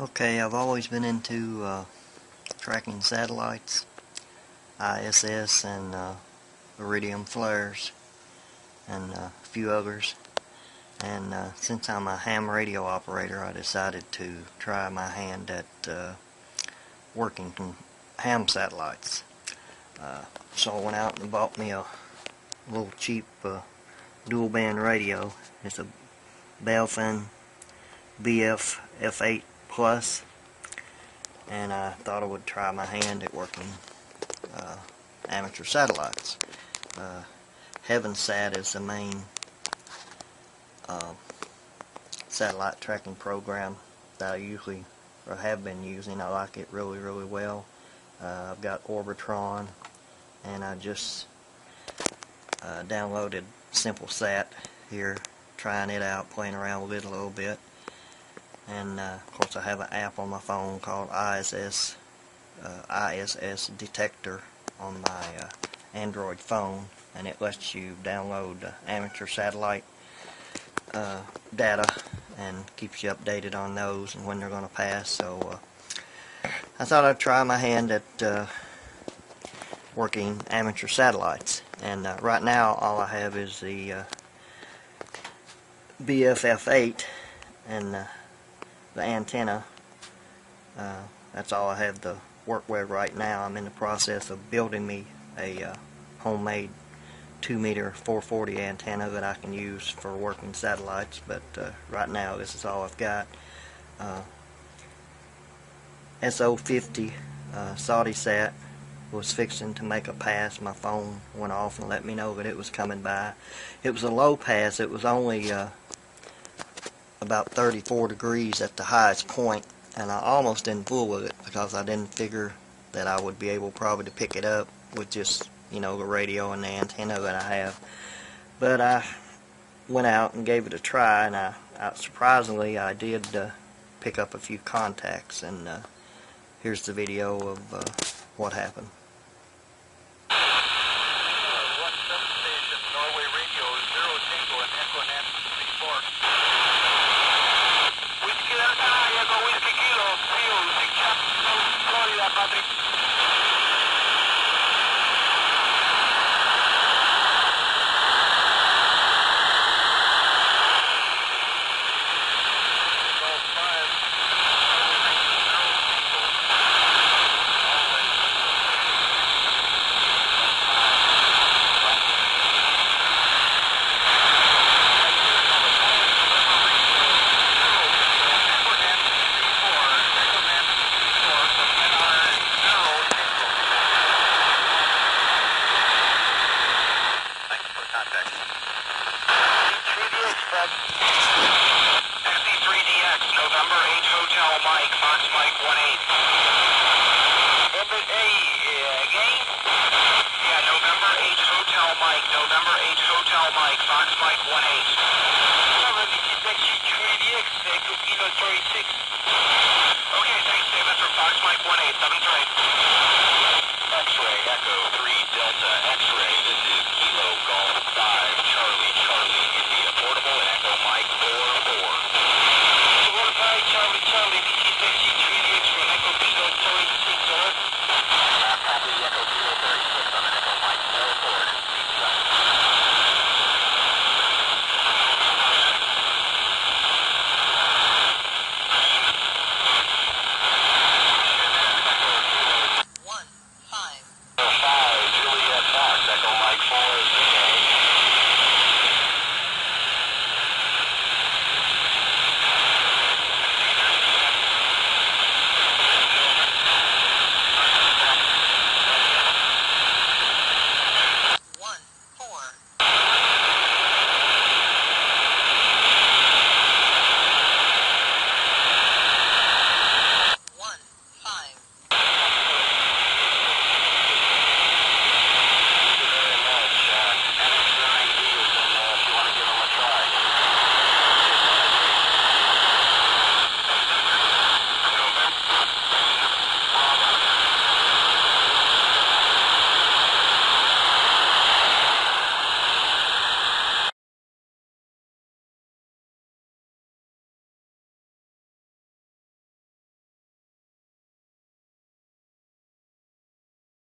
Okay, I've always been into uh, tracking satellites, ISS and uh, Iridium flares, and uh, a few others. And uh, since I'm a ham radio operator, I decided to try my hand at uh, working ham satellites. Uh, so I went out and bought me a little cheap dual band radio. It's a Baofeng BF F8 Plus and I thought I would try my hand at working uh, amateur satellites. Uh, HeavenSat is the main uh, satellite tracking program that I usually or have been using. I like it really really well. Uh, I've got Orbitron and I just uh, downloaded SimpleSat here trying it out playing around with it a little bit and uh, of course I have an app on my phone called ISS uh, ISS detector on my uh, Android phone and it lets you download amateur satellite uh, data and keeps you updated on those and when they're going to pass. So uh, I thought I'd try my hand at uh, working amateur satellites. And right now all I have is the BFF8 and the antenna. Uh, that's all I have to work with right now. I'm in the process of building me a uh, homemade 2 meter 440 antenna that I can use for working satellites but uh, right now this is all I've got. Uh, SO50 uh, Saudi Sat was fixing to make a pass. My phone went off and let me know that it was coming by. It was a low pass. It was only uh, about 34 degrees at the highest point and I almost didn't fool with it because I didn't figure that I would be able probably to pick it up with just you know the radio and the antenna that I have. But I went out and gave it a try and I, I surprisingly I did uh, pick up a few contacts and uh, here's the video of uh, what happened Fred. XE3DX, November 8 Hotel Mike, Fox Mike 18. November, hey, uh, again? Yeah, November 8 Hotel Mike, November 8 Hotel Mike, Fox Mike 18. November, this is XE3DX, uh, Kilo 36. Okay, thanks, David, from Fox Mike 18, 7 X-ray, Echo.